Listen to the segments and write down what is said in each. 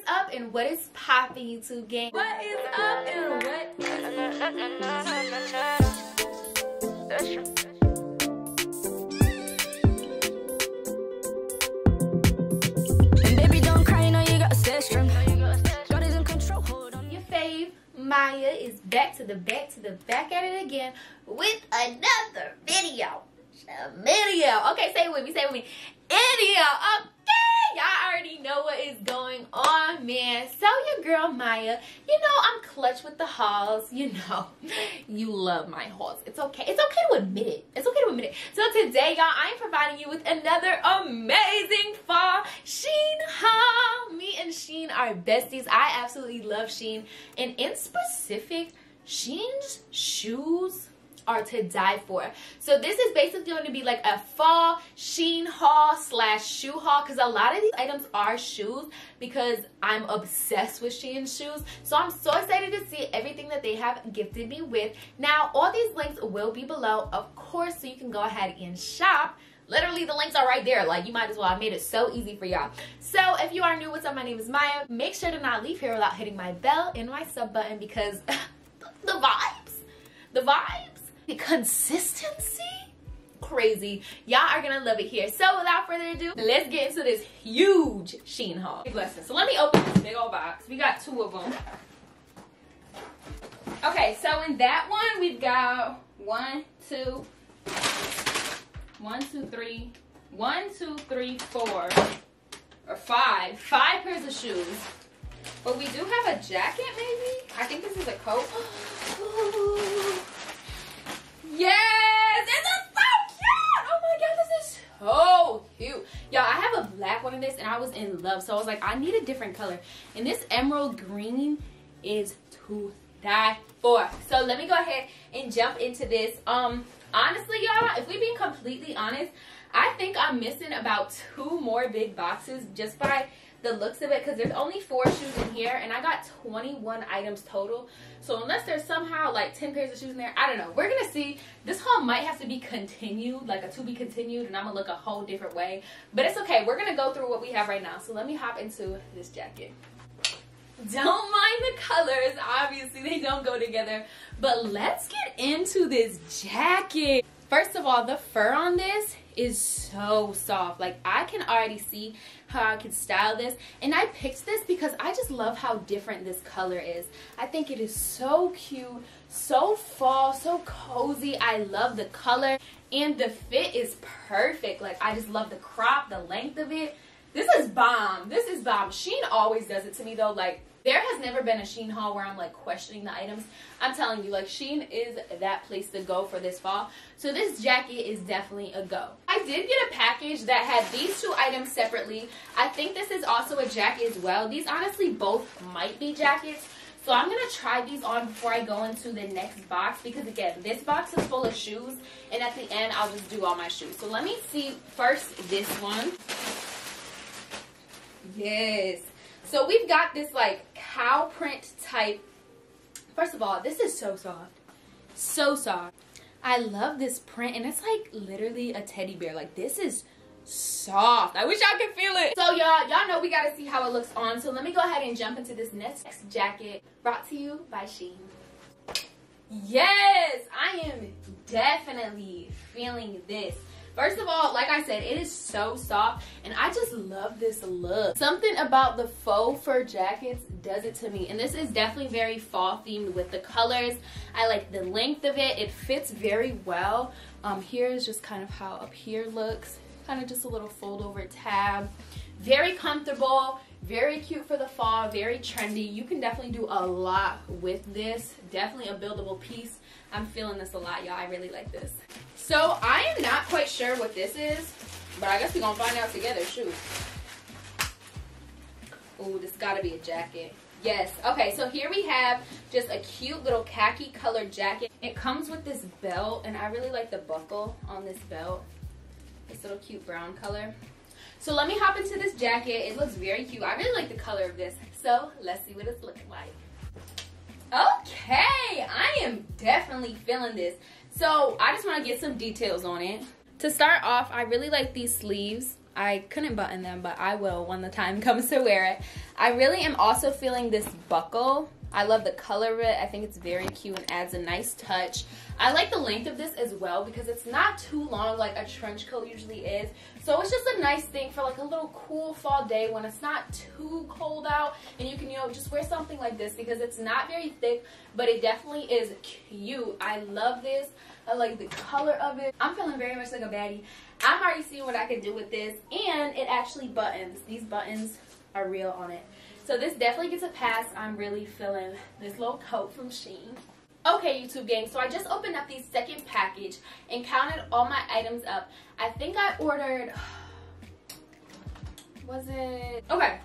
is up and what is popping YouTube gang? What is up and what is Baby, don't cry, you know you got a system. God is in control, hold on. Your fave Maya is back to the back to the back at it again with another video. Video. Okay, say it with me, say it with me. Video. Okay, y'all already know what is going on, man. So your girl Maya, you know I'm clutch with the hauls. You know, you love my hauls. It's okay. It's okay to admit it. It's okay to admit it. So today, y'all, I'm providing you with another amazing fall Shein haul. Me and Shein are besties. I absolutely love Shein, and in specific, Shein's shoes are to die for. So this is basically going to be like a fall Shein haul slash shoe haul because a lot of these items are shoes because I'm obsessed with Shein shoes. So I'm so excited to see everything that they have gifted me with. Now all these links will be below of course so you can go ahead and shop. Literally, the links are right there. Like, you might as well. I made it so easy for y'all. So, if you are new, what's up? My name is Maya. Make sure to not leave here without hitting my bell and my sub button because the vibes, the vibes consistency? Crazy. Y'all are gonna love it here. So without further ado let's get into this huge Shein haul. Blessing so let me open this big old box. We got two of them okay so in that one we've got one two one two three one two three four or five five pairs of shoes. But we do have a jacket maybe? I think this is a coat oh. Yes! This is so cute! Oh my god, this is so cute. Y'all, I have a black one of this and I was in love. So I was like, I need a different color. And this emerald green is to die for. So let me go ahead and jump into this. Um, honestly, y'all, if we're being completely honest, I think I'm missing about two more big boxes just by the looks of it because there's only four shoes in here and I got 21 items total. So unless there's somehow like 10 pairs of shoes in there, I don't know. We're going to see. This haul might have to be continued, like a to be continued, and I'm going to look a whole different way. But it's okay. We're going to go through what we have right now. So let me hop into this jacket. Don't mind the colors. Obviously, they don't go together. But let's get into this jacket. First of all, the fur on this is so soft. Like I can already see how I can style this. And I picked this because I just love how different this color is. I think it is so cute, so fall, so cozy. I love the color and the fit is perfect. Like I just love the crop, the length of it. This is bomb. This is bomb. Shein always does it to me though. Like there has never been a Shein haul where I'm like questioning the items. I'm telling you, like Shein is that place to go for this fall. So this jacket is definitely a go. I did get a package that had these two items separately. I think this is also a jacket as well. These honestly both might be jackets. So I'm going to try these on before I go into the next box because again, this box is full of shoes and at the end I'll just do all my shoes. So let me see first this one. Yes. So we've got this like cow print type. First of all, this is so soft. So soft. I love this print and it's like literally a teddy bear. Like this is soft. I wish y'all could feel it. So y'all, y'all know we gotta see how it looks on. So let me go ahead and jump into this next jacket brought to you by Shein. Yes, I am definitely feeling this. First of all, like I said, it is so soft and I just love this look. Something about the faux fur jackets does it to me. And this is definitely very fall themed with the colors. I like the length of it. It fits very well. Um, here is just kind of how up here looks. Kind of just a little fold over tab. Very comfortable very cute for the fall very trendy you can definitely do a lot with this definitely a buildable piece i'm feeling this a lot y'all i really like this so I am not quite sure what this is, but I guess we're gonna find out together. Shoot. Oh, this gotta be a jacket. Yes. Okay, so here we have just a cute little khaki colored jacket. It comes with this belt, and I really like the buckle on this belt. This little cute brown color. So let me hop into this jacket. It looks very cute. I really like the color of this. So let's see what it's looking like. Okay, I am definitely feeling this. So I just want to get some details on it. To start off, I really like these sleeves. I couldn't button them, but I will when the time comes to wear it. I really am also feeling this buckle. I love the color of it. I think it's very cute and adds a nice touch. I like the length of this as well because it's not too long like a trench coat usually is. So it's just a nice thing for like a little cool fall day when it's not too cold out and you can, you know, just wear something like this because it's not very thick, but it definitely is cute. I love this. I like the color of it. I'm feeling very much like a baddie. I'm already seeing what I can do with this and it actually buttons. These buttons are real on it. So this definitely gets a pass. I'm really feeling this little coat from Shein. Okay, YouTube gang, so I just opened up the second package and counted all my items up. I think I ordered, was it, okay.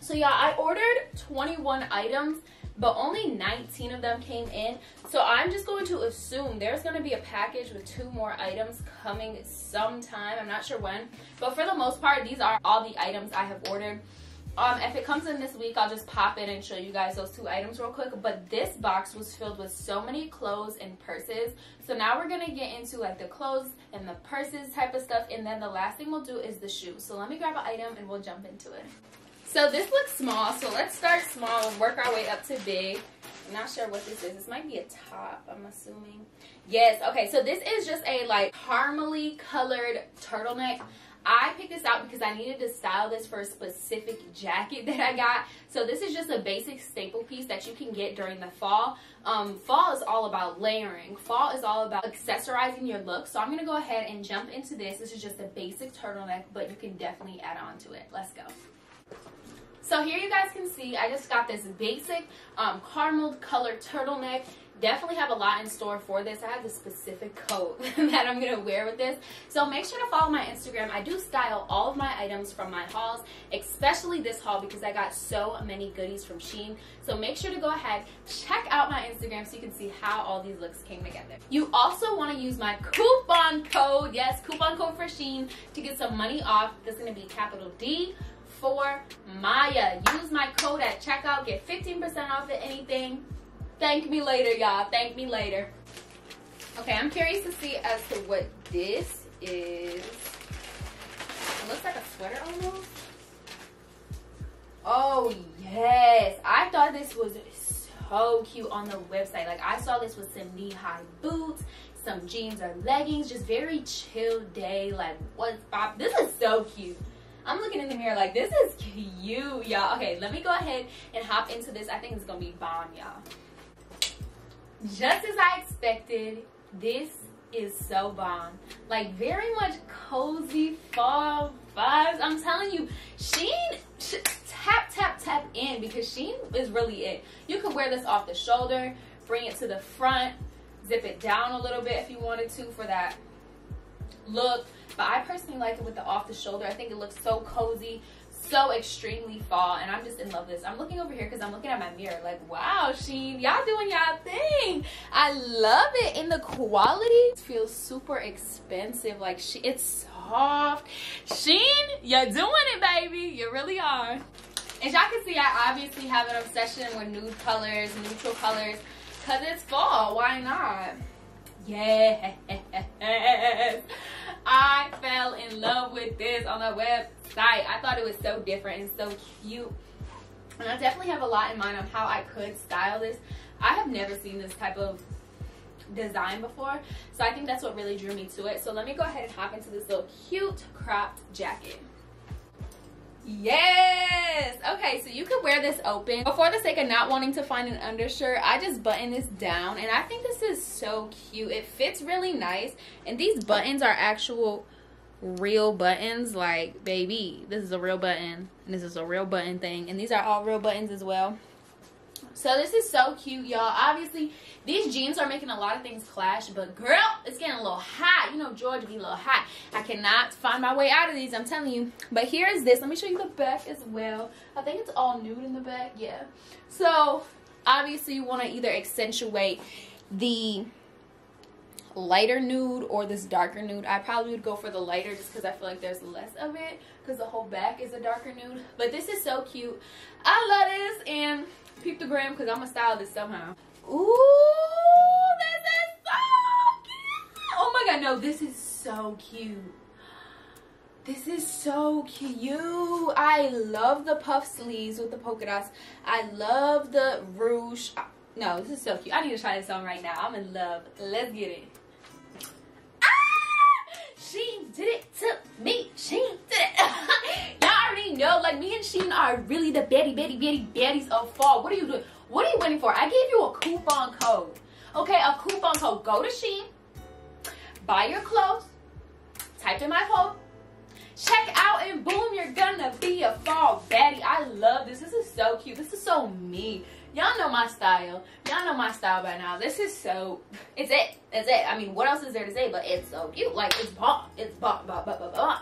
So yeah, I ordered 21 items, but only 19 of them came in. So I'm just going to assume there's going to be a package with two more items coming sometime. I'm not sure when, but for the most part, these are all the items I have ordered. Um, if it comes in this week, I'll just pop in and show you guys those two items real quick. But this box was filled with so many clothes and purses. So now we're going to get into like the clothes and the purses type of stuff. And then the last thing we'll do is the shoes. So let me grab an item and we'll jump into it. So this looks small. So let's start small and work our way up to big. I'm not sure what this is. This might be a top, I'm assuming. Yes, okay. So this is just a like caramely colored turtleneck. I picked this out because I needed to style this for a specific jacket that I got. So this is just a basic staple piece that you can get during the fall. Um, fall is all about layering. Fall is all about accessorizing your look. So I'm going to go ahead and jump into this. This is just a basic turtleneck, but you can definitely add on to it. Let's go. So here you guys can see I just got this basic um, caramel colored turtleneck definitely have a lot in store for this. I have the specific coat that I'm going to wear with this. So make sure to follow my Instagram. I do style all of my items from my hauls, especially this haul because I got so many goodies from Shein. So make sure to go ahead, check out my Instagram so you can see how all these looks came together. You also want to use my coupon code, yes, coupon code for Shein to get some money off. That's going to be capital D for Maya. Use my code at checkout, get 15% off of anything Thank me later, y'all. Thank me later. Okay, I'm curious to see as to what this is. It looks like a sweater almost. Oh, yes. I thought this was so cute on the website. Like, I saw this with some knee-high boots, some jeans or leggings. Just very chill day. Like, what's pop? This is so cute. I'm looking in the mirror like, this is cute, y'all. Okay, let me go ahead and hop into this. I think it's going to be bomb, y'all. Just as I expected, this is so bomb. Like very much cozy fall vibes. I'm telling you, Shein tap tap tap in because Shein is really it. You could wear this off the shoulder, bring it to the front, zip it down a little bit if you wanted to for that look. But I personally like it with the off the shoulder. I think it looks so cozy, so extremely fall and I'm just in love with this. I'm looking over here because I'm looking at my mirror like, wow, Shein, y'all doing y'all thing. I love it. And the quality feels super expensive. Like, she, it's soft. Shein, you're doing it, baby. You really are. As y'all can see, I obviously have an obsession with nude colors, neutral colors, because it's fall. Why not? Yes. I fell in love with this on the website. I thought it was so different and so cute. And I definitely have a lot in mind on how I could style this. I have never seen this type of design before. So I think that's what really drew me to it. So let me go ahead and hop into this little cute cropped jacket. Yes! Okay, so you could wear this open. But for the sake of not wanting to find an undershirt, I just button this down. And I think this is so cute. It fits really nice. And these buttons are actual real buttons. Like, baby, this is a real button. And this is a real button thing. And these are all real buttons as well. So this is so cute, y'all. Obviously, these jeans are making a lot of things clash, but girl, it's getting a little hot. You know, Georgia be a little hot. I cannot find my way out of these, I'm telling you. But here is this. Let me show you the back as well. I think it's all nude in the back. Yeah. So, obviously, you want to either accentuate the lighter nude or this darker nude. I probably would go for the lighter just because I feel like there's less of it because the whole back is a darker nude. But this is so cute. I love this and peep the gram because I'm going to style this somehow. Ooh, this is so cute. Oh my god, no, this is so cute. This is so cute. I love the puff sleeves with the polka dots. I love the rouge. No, this is so cute. I need to try this on right now. I'm in love. Let's get it. Ah! She did it to me. She did it. Y'all already know, like me and Shein are really the Betty, Betty, Betty, Betties of fall. What are you doing? What are you waiting for? I gave you a coupon code. Okay, a coupon code. Go to Shein, buy your clothes, type in my code, check out, and boom, you're gonna be a fall baddie. I love this. This is so cute. This is so me. Y'all know my style. Y'all know my style by now. This is so, it's it. It's it. I mean, what else is there to say? But it's so cute. Like, it's bomb. It's bomb, bomb, bomb, bomb, bomb.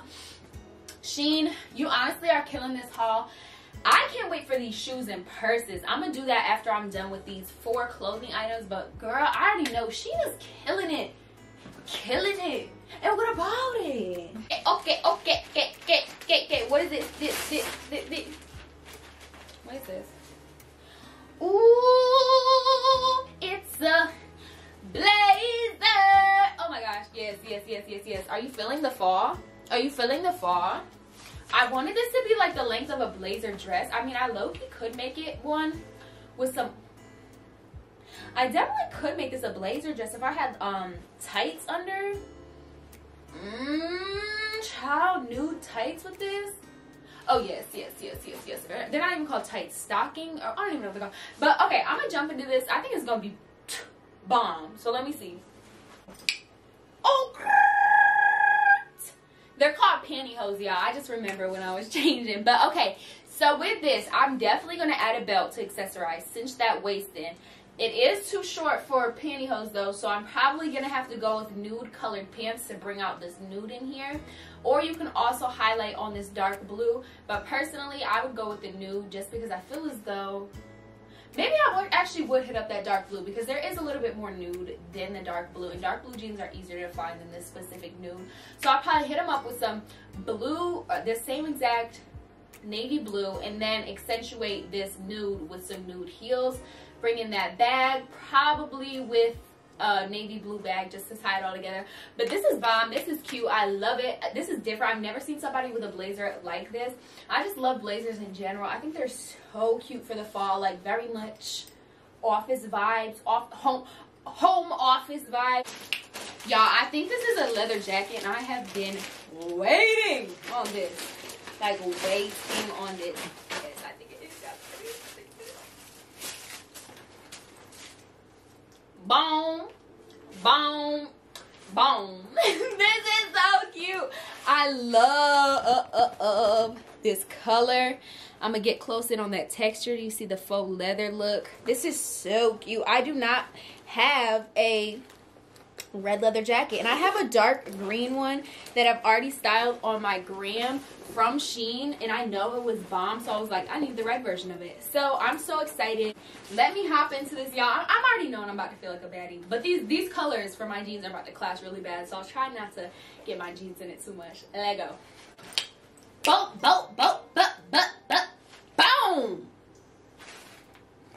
Shein, you honestly are killing this haul. I can't wait for these shoes and purses. I'm gonna do that after I'm done with these four clothing items. But girl, I already know she is killing it. Killing it. And what about it? Eh, okay, okay, okay, okay, okay, okay. What is this? This, this, this, feeling the fall? Are you feeling the fall? I wanted this to be like the length of a blazer dress. I mean, I low-key could make it one with some... I definitely could make this a blazer dress if I had um tights under. Mmm, child, nude tights with this. Oh, yes, yes, yes, yes, yes. They're not even called tight stocking. Or, I don't even know what they're called. But, okay, I'm going to jump into this. I think it's going to be bomb. So, let me see. Oh, they're called pantyhose, y'all. I just remember when I was changing. But, okay, so with this, I'm definitely going to add a belt to accessorize. Cinch that waist in. It is too short for pantyhose though, so I'm probably going to have to go with nude colored pants to bring out this nude in here. Or you can also highlight on this dark blue. But personally, I would go with the nude just because I feel as though... Maybe I would actually would hit up that dark blue because there is a little bit more nude than the dark blue. And dark blue jeans are easier to find than this specific nude. So I'll probably hit them up with some blue, uh, the same exact navy blue and then accentuate this nude with some nude heels bring in that bag, probably with a navy blue bag just to tie it all together. But this is bomb. This is cute. I love it. This is different. I've never seen somebody with a blazer like this. I just love blazers in general. I think they're so cute for the fall. Like very much office vibes, off home home office vibes. Y'all, I think this is a leather jacket and I have been waiting on this. Like waiting on this. Boom, boom, boom. this is so cute. I love uh, uh, uh, this color. I'm gonna get close in on that texture. You see the faux leather look. This is so cute. I do not have a red leather jacket. And I have a dark green one that I've already styled on my gram from Shein. And I know it was bomb. So I was like, I need the red version of it. So I'm so excited. Let me hop into this, y'all. I'm already knowing I'm about to feel like a baddie. But these, these colors for my jeans are about to clash really bad. So I'll try not to get my jeans in it too much. Let go. Boom, boom, boom.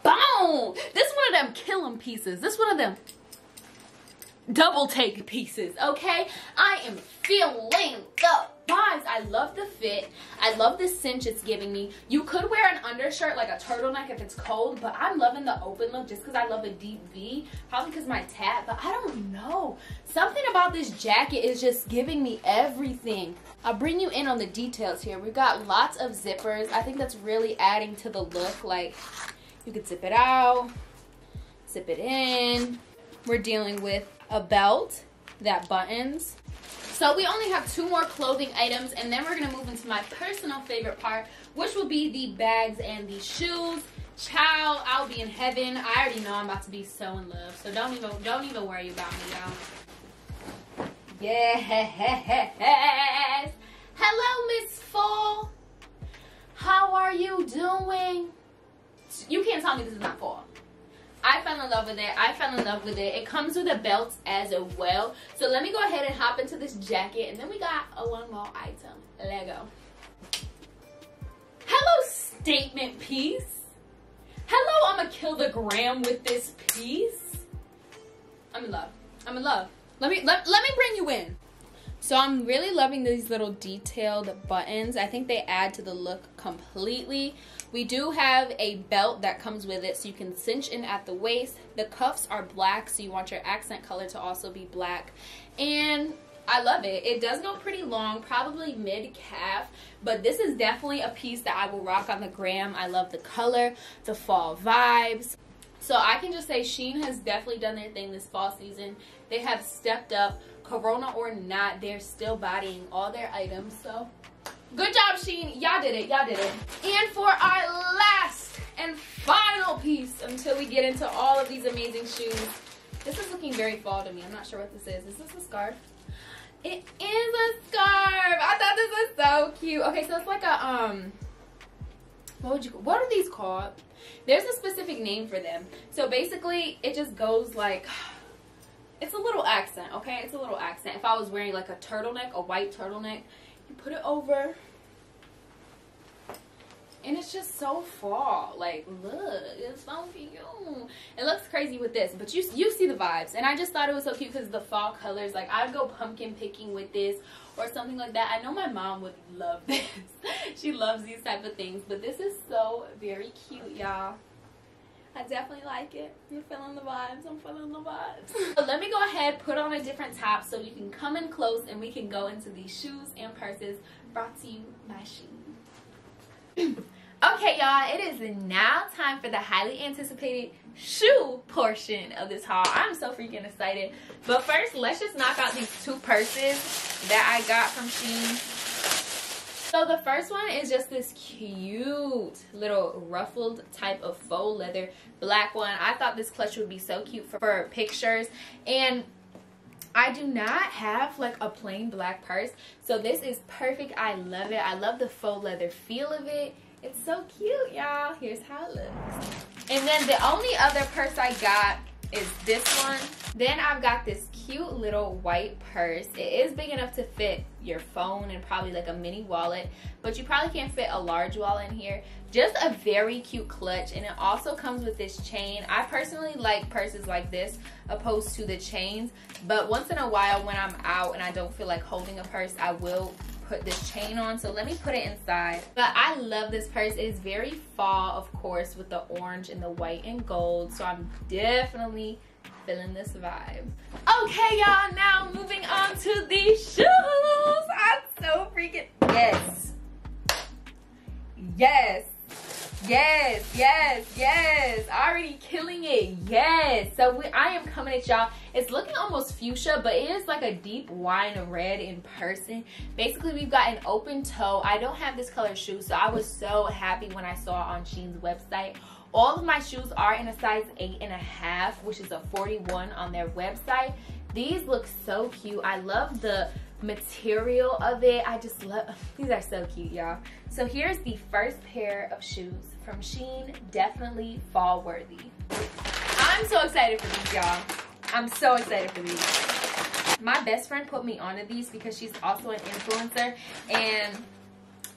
Boom! This one of them killing pieces. This one of them double take pieces, okay? I am feeling the vibes. I love the fit. I love the cinch it's giving me. You could wear an undershirt like a turtleneck if it's cold, but I'm loving the open look just because I love a deep V. Probably because my tat, but I don't know. Something about this jacket is just giving me everything. I'll bring you in on the details here. We've got lots of zippers. I think that's really adding to the look. Like, you could zip it out, zip it in. We're dealing with a belt that buttons. So we only have two more clothing items and then we're gonna move into my personal favorite part, which will be the bags and the shoes. Child, I'll be in heaven. I already know I'm about to be so in love. So don't even don't even worry about me, y'all. Yes. Hello, Miss Fall. How are you doing? You can't tell me this is not fall. I fell in love with it. I fell in love with it. It comes with a belt as well. So let me go ahead and hop into this jacket. And then we got a one more item. Lego. Hello, statement piece. Hello, I'm going to kill the gram with this piece. I'm in love. I'm in love. Let me, let, let me bring you in. So I'm really loving these little detailed buttons. I think they add to the look completely. We do have a belt that comes with it so you can cinch in at the waist. The cuffs are black so you want your accent color to also be black. And I love it. It does go pretty long, probably mid calf, but this is definitely a piece that I will rock on the gram. I love the color, the fall vibes. So I can just say Shein has definitely done their thing this fall season. They have stepped up corona or not, they're still bodying all their items. So good job, Shein. Y'all did it. Y'all did it. And for our last and final piece until we get into all of these amazing shoes. This is looking very fall to me. I'm not sure what this is. Is this a scarf? It is a scarf. I thought this was so cute. Okay, so it's like a um what would you what are these called? There's a specific name for them. So basically it just goes like it's a little accent, okay? It's a little accent. If I was wearing like a turtleneck, a white turtleneck, you put it over. And it's just so fall. Like, look, it's so cute. It looks crazy with this, but you you see the vibes. And I just thought it was so cute because the fall colors. Like, I'd go pumpkin picking with this or something like that. I know my mom would love this. she loves these type of things. But this is so very cute, y'all. I definitely like it. You're feeling the vibes. I'm feeling the vibes. so let me go ahead, put on a different top so you can come in close and we can go into these shoes and purses brought to you by Shein. okay, y'all, it is now time for the highly anticipated shoe portion of this haul. I'm so freaking excited. But first, let's just knock out these two purses that I got from Shein. So the first one is just this cute little ruffled type of faux leather black one. I thought this clutch would be so cute for, for pictures. And I do not have like a plain black purse. So this is perfect. I love it. I love the faux leather feel of it. It's so cute, y'all. Here's how it looks. And then the only other purse I got is this one. Then I've got this cute little white purse. It is big enough to fit your phone and probably like a mini wallet, but you probably can't fit a large wallet in here. Just a very cute clutch and it also comes with this chain. I personally like purses like this opposed to the chains, but once in a while when I'm out and I don't feel like holding a purse, I will put this chain on so let me put it inside. But i love this purse. It is very fall of course with the orange and the white and gold so i'm definitely feeling this vibe. Okay y'all now moving on to these shoes. I'm so freaking yes. Yes Yes, yes, yes. Already killing it. Yes. So we, I am coming at y'all. It's looking almost fuchsia, but it is like a deep wine red in person. Basically, we've got an open toe. I don't have this color shoe, so I was so happy when I saw on Shein's website. All of my shoes are in a size eight and a half, which is a 41 on their website. These look so cute. I love the material of it. I just love, these are so cute, y'all. So here's the first pair of shoes from Shein. Definitely fall worthy. I'm so excited for these, y'all. I'm so excited for these. My best friend put me onto these because she's also an influencer and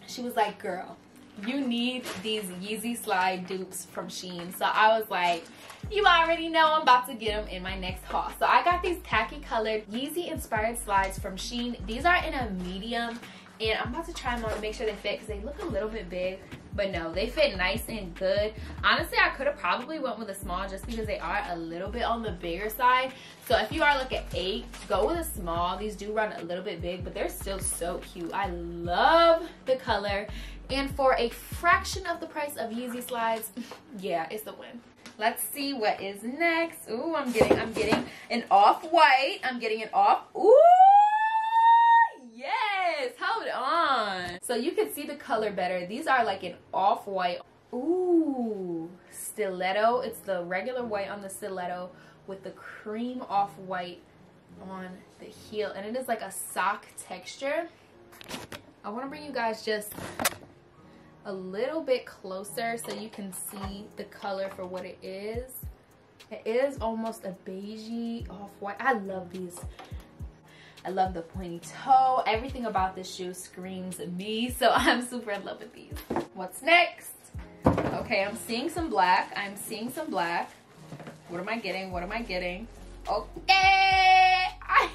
she was like, girl, you need these Yeezy slide dupes from Shein. So I was like, you already know I'm about to get them in my next haul. So I got these khaki colored Yeezy inspired slides from Shein. These are in a medium and I'm about to try them on to make sure they fit because they look a little bit big but no they fit nice and good. Honestly i could have probably went with a small just because they are a little bit on the bigger side. So if you are like an eight go with a small. These do run a little bit big but they're still so cute. I love the color. And for a fraction of the price of yeezy slides yeah it's a win let's see what is next. Ooh, i'm getting i'm getting an off-white. I'm getting an off Ooh Yes, hold on. So you can see the color better. These are like an off-white. Ooh, stiletto. It's the regular white on the stiletto with the cream off-white on the heel. And it is like a sock texture. I want to bring you guys just a little bit closer so you can see the color for what it is. It is almost a beigey off-white. I love these I love the pointy toe. Everything about this shoe screams me. So I'm super in love with these. What's next? Okay, I'm seeing some black. I'm seeing some black. What am I getting? What am I getting? Okay. I,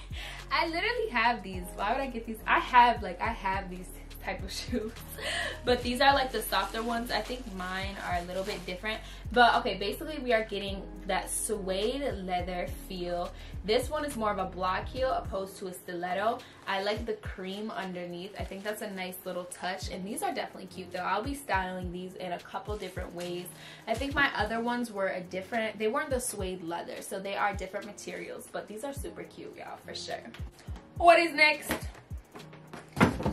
I literally have these. Why would I get these? I have like I have these type of shoes. but these are like the softer ones. I think mine are a little bit different. But okay, basically we are getting that suede leather feel. This one is more of a block heel opposed to a stiletto. I like the cream underneath. I think that's a nice little touch. And these are definitely cute though. I'll be styling these in a couple different ways. I think my other ones were a different, they weren't the suede leather. So they are different materials. But these are super cute y'all for sure. What is next?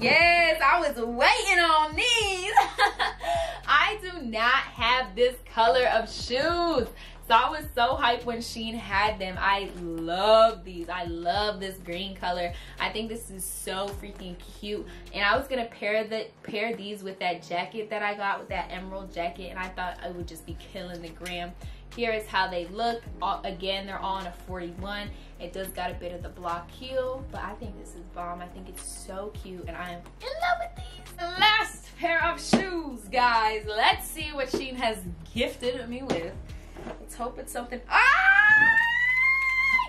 Yes, I was waiting on these. I do not have this color of shoes. So I was so hyped when Shein had them. I love these. I love this green color. I think this is so freaking cute. And I was gonna pair the pair these with that jacket that I got with that emerald jacket, and I thought I would just be killing the gram. Here is how they look. Again, they're all in a 41. It does got a bit of the block heel, but I think this is bomb. I think it's so cute, and I am in love with these. Last pair of shoes, guys. Let's see what Shein has gifted me with. Let's hope it's something. Ah!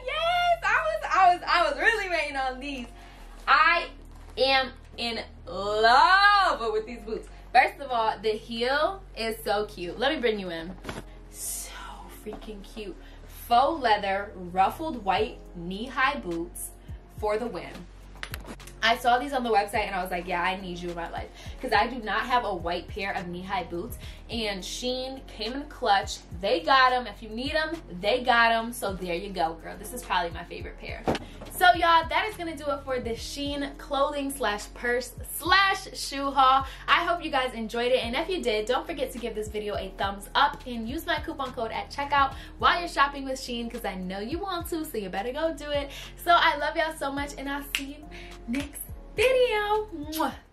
Yes! I was, I was, I was really waiting on these. I am in love with these boots. First of all, the heel is so cute. Let me bring you in freaking cute. Faux leather, ruffled white knee-high boots for the win. I saw these on the website and I was like, yeah, I need you in my life. Because I do not have a white pair of knee-high boots. And Shein came in clutch. They got them. If you need them, they got them. So there you go, girl. This is probably my favorite pair. So y'all, that is gonna do it for the Shein clothing slash purse slash shoe haul. I hope you guys enjoyed it. And if you did, don't forget to give this video a thumbs up and use my coupon code at checkout while you're shopping with Shein because I know you want to, so you better go do it. So I love y'all so much and I'll see you next video. Bye.